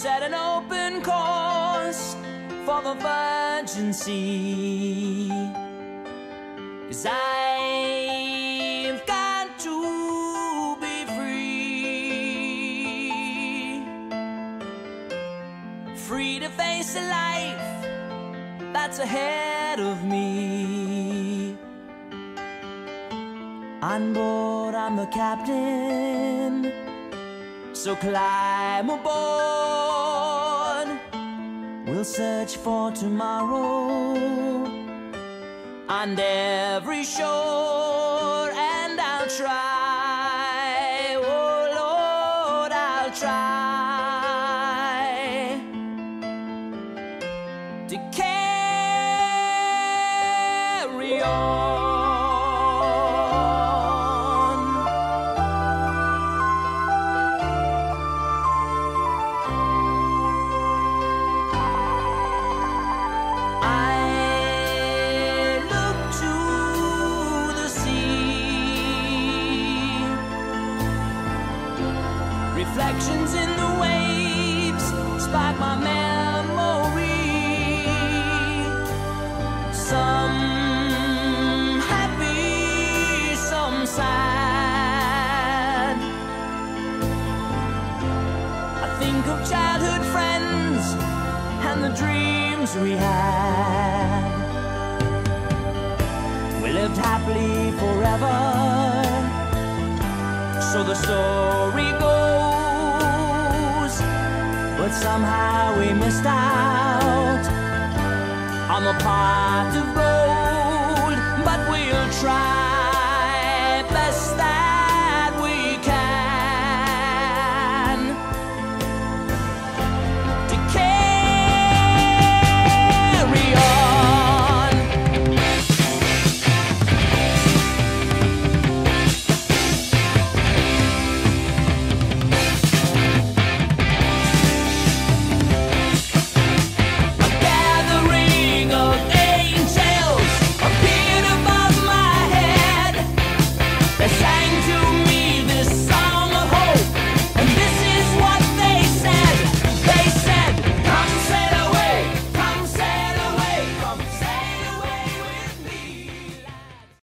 set an open course for the virgin sea. Cause I've got to be free. Free to face a life that's ahead of me. On board, I'm the captain. So climb aboard. We'll search for tomorrow on every shore, and I'll try. Oh Lord, I'll try to carry reflections in the waves spark my memory. Some happy, some sad. I think of childhood friends and the dreams we had. We lived happily forever, so the story goes. Somehow we missed out on the pot of gold. But we'll try best